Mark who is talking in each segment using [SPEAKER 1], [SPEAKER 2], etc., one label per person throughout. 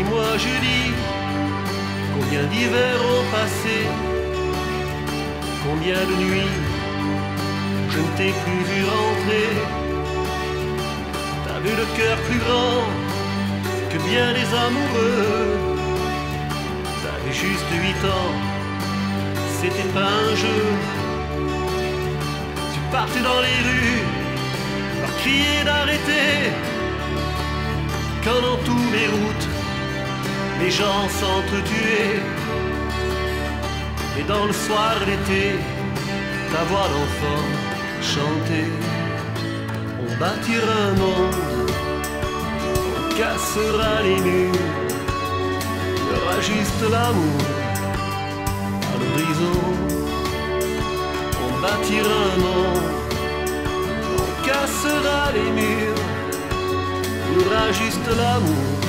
[SPEAKER 1] toi je dis combien d'hivers ont passé, combien de nuits je ne t'ai plus vu rentrer. T'as le cœur plus grand que bien des amoureux. T'avais juste huit ans, c'était pas un jeu. Tu partais dans les rues, leur crier d'arrêter. Quand dans tous les routes, les gens s'entretuaient. Et dans le soir d'été, ta voix d'enfant chantait. On bâtira un monde, on cassera les murs. Il y l'amour à l'horizon. On bâtira un monde, on cassera les murs. Il y l'amour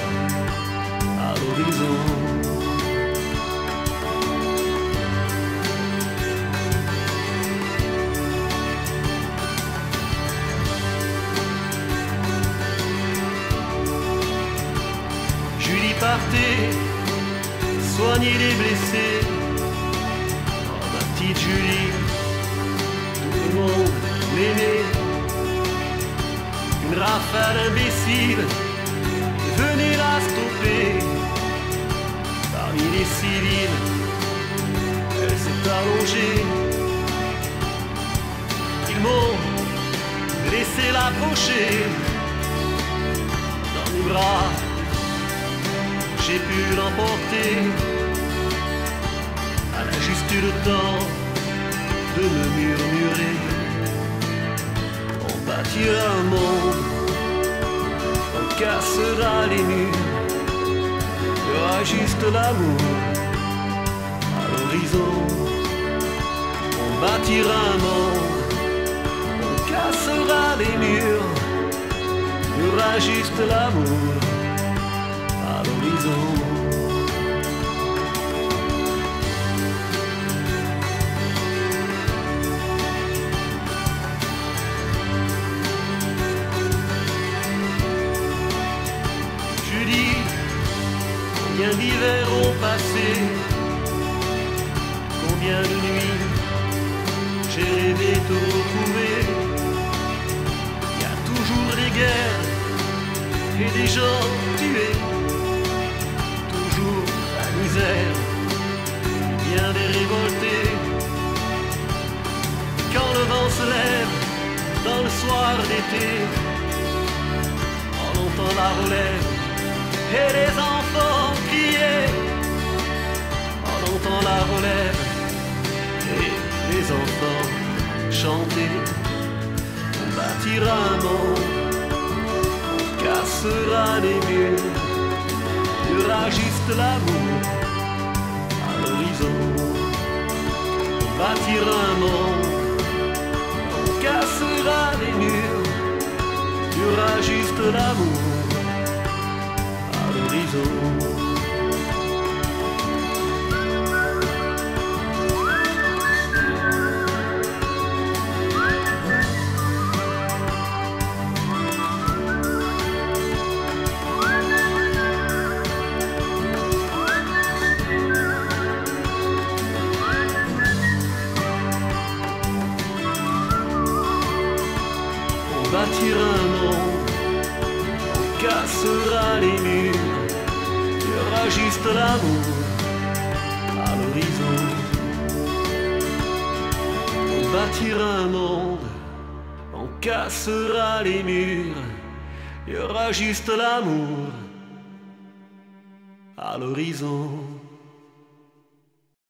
[SPEAKER 1] Julie partait soigner les blessés. Oh, ma petite Julie, tout le monde l'aimait. Une rafale imbécile venez la stopper. Civils, elle s'est allongée. Ils m'ont laissé l'approcher dans mes bras. J'ai pu l'emporter. Elle a juste eu le temps de me murmurer. On bâtira un monde on cassera les murs, aura juste l'amour à l'horizon. On bâtira un monde, on cassera les murs, il y aura juste l'amour à l'horizon. Combien d'hivers ont passé, combien de nuits j'ai rêvé te retrouver. Il y a toujours des guerres et des gens tués, toujours la misère, bien des révoltés. Quand le vent se lève dans le soir d'été, on entend la relève et les enfants. La relève et les enfants chanter. On bâtira un monde, on cassera les murs. Il y aura juste l'amour à l'horizon. On bâtira un monde, on cassera les murs. Il y aura juste l'amour On bâtira un monde, on cassera les murs, il y aura juste l'amour à l'horizon. On bâtira un monde, on cassera les murs, il y aura juste l'amour à l'horizon.